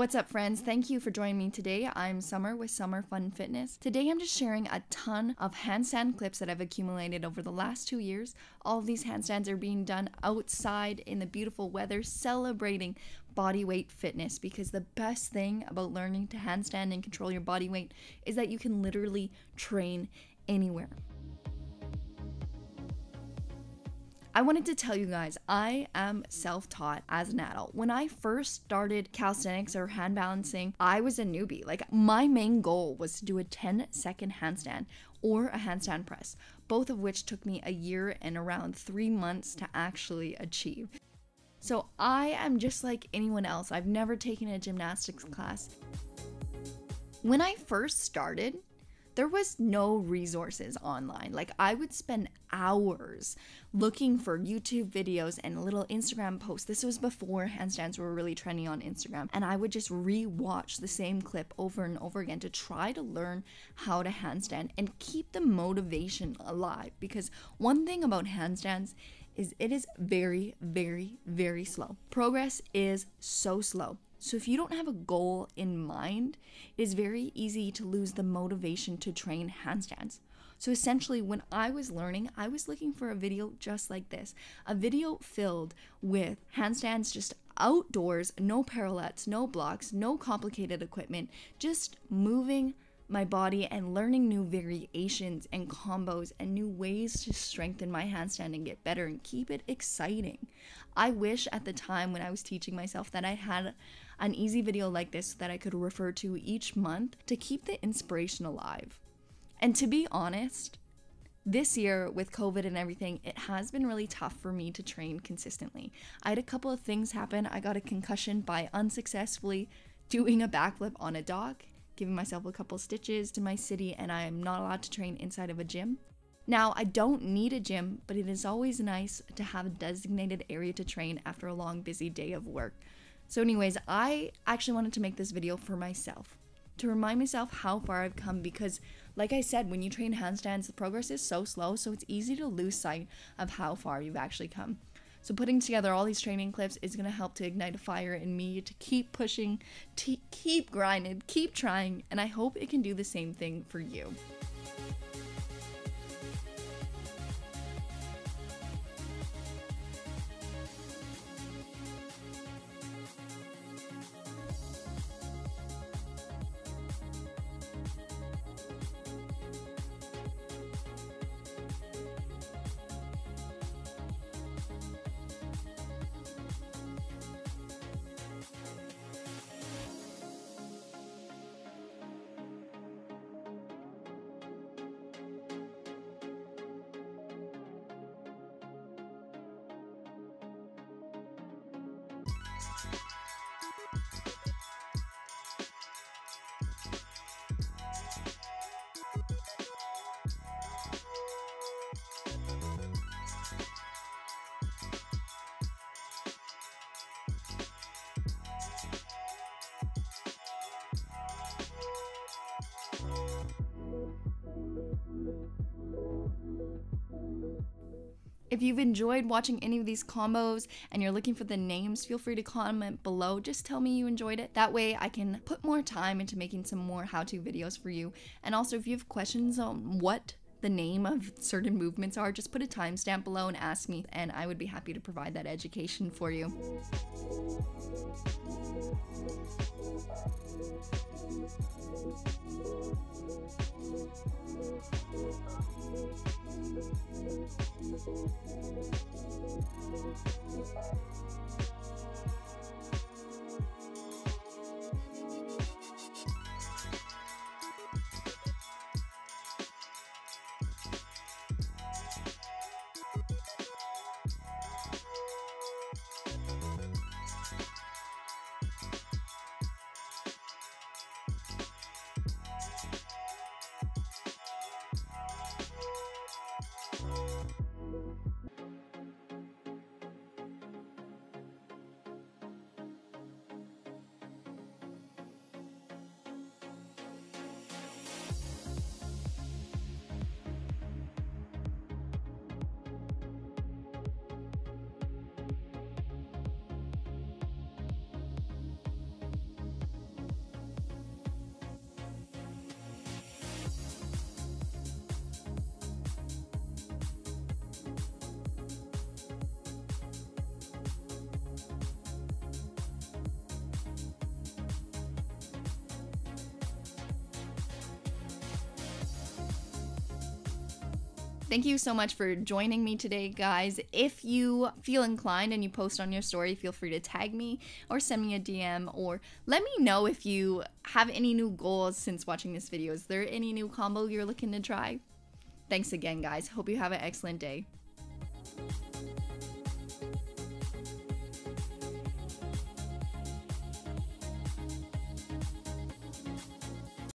What's up, friends? Thank you for joining me today. I'm Summer with Summer Fun Fitness. Today, I'm just sharing a ton of handstand clips that I've accumulated over the last two years. All of these handstands are being done outside in the beautiful weather, celebrating body weight fitness because the best thing about learning to handstand and control your body weight is that you can literally train anywhere. I wanted to tell you guys, I am self taught as an adult. When I first started calisthenics or hand balancing, I was a newbie. Like, my main goal was to do a 10 second handstand or a handstand press, both of which took me a year and around three months to actually achieve. So, I am just like anyone else. I've never taken a gymnastics class. When I first started, there was no resources online. Like I would spend hours looking for YouTube videos and little Instagram posts. This was before handstands were really trending on Instagram. And I would just re-watch the same clip over and over again to try to learn how to handstand and keep the motivation alive. Because one thing about handstands is it is very, very, very slow. Progress is so slow. So, if you don't have a goal in mind, it is very easy to lose the motivation to train handstands. So, essentially, when I was learning, I was looking for a video just like this a video filled with handstands just outdoors, no parallettes, no blocks, no complicated equipment, just moving my body and learning new variations and combos and new ways to strengthen my handstand and get better and keep it exciting. I wish at the time when I was teaching myself that I had an easy video like this that I could refer to each month to keep the inspiration alive. And to be honest, this year with COVID and everything, it has been really tough for me to train consistently. I had a couple of things happen. I got a concussion by unsuccessfully doing a backflip on a dock giving myself a couple stitches to my city, and I am not allowed to train inside of a gym. Now, I don't need a gym, but it is always nice to have a designated area to train after a long, busy day of work. So, anyways, I actually wanted to make this video for myself to remind myself how far I've come because, like I said, when you train handstands, the progress is so slow, so it's easy to lose sight of how far you've actually come. So putting together all these training clips is going to help to ignite a fire in me to keep pushing, to keep grinding, keep trying, and I hope it can do the same thing for you. If you've enjoyed watching any of these combos and you're looking for the names, feel free to comment below. Just tell me you enjoyed it. That way I can put more time into making some more how-to videos for you. And also if you have questions on what the name of certain movements are, just put a timestamp below and ask me, and I would be happy to provide that education for you. Thank you so much for joining me today, guys. If you feel inclined and you post on your story, feel free to tag me or send me a DM or let me know if you have any new goals since watching this video. Is there any new combo you're looking to try? Thanks again, guys. Hope you have an excellent day.